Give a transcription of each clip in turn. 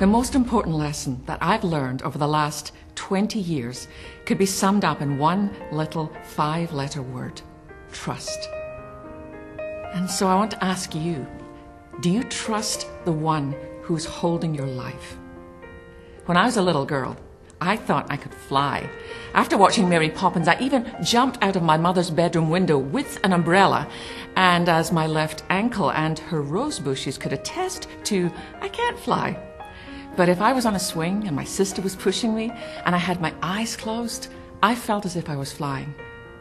The most important lesson that I've learned over the last 20 years could be summed up in one little five letter word trust. And so I want to ask you do you trust the one who's holding your life? When I was a little girl, I thought I could fly. After watching Mary Poppins, I even jumped out of my mother's bedroom window with an umbrella. And as my left ankle and her rose bushes could attest to, I can't fly. But if I was on a swing and my sister was pushing me and I had my eyes closed, I felt as if I was flying.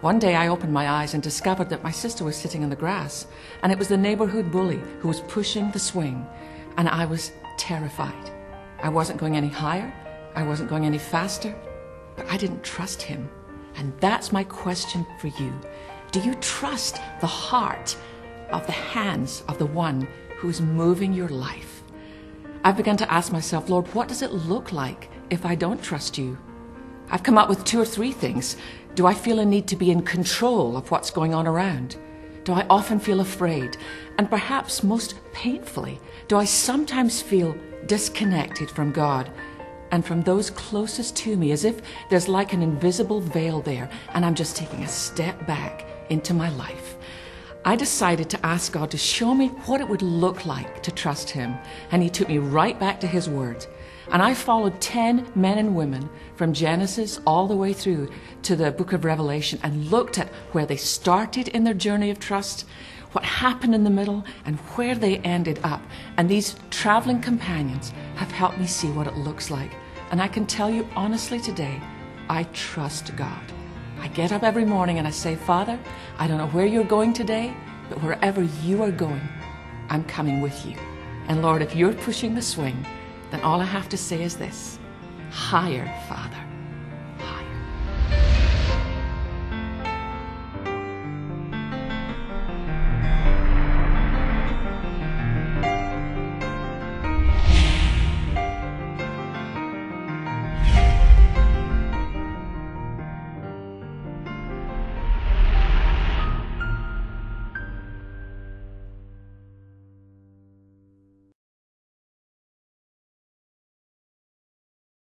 One day I opened my eyes and discovered that my sister was sitting in the grass, and it was the neighborhood bully who was pushing the swing, and I was terrified. I wasn't going any higher, I wasn't going any faster, but I didn't trust him. And that's my question for you. Do you trust the heart of the hands of the one who is moving your life? I've begun to ask myself, Lord, what does it look like if I don't trust you? I've come up with two or three things. Do I feel a need to be in control of what's going on around? Do I often feel afraid? And perhaps most painfully, do I sometimes feel disconnected from God and from those closest to me as if there's like an invisible veil there and I'm just taking a step back into my life? I decided to ask God to show me what it would look like to trust Him. And He took me right back to His Word. And I followed 10 men and women from Genesis all the way through to the book of Revelation and looked at where they started in their journey of trust, what happened in the middle, and where they ended up. And these traveling companions have helped me see what it looks like. And I can tell you honestly today, I trust God. I get up every morning and I say, Father, I don't know where you're going today, but wherever you are going, I'm coming with you. And Lord, if you're pushing the swing, then all I have to say is this higher, Father.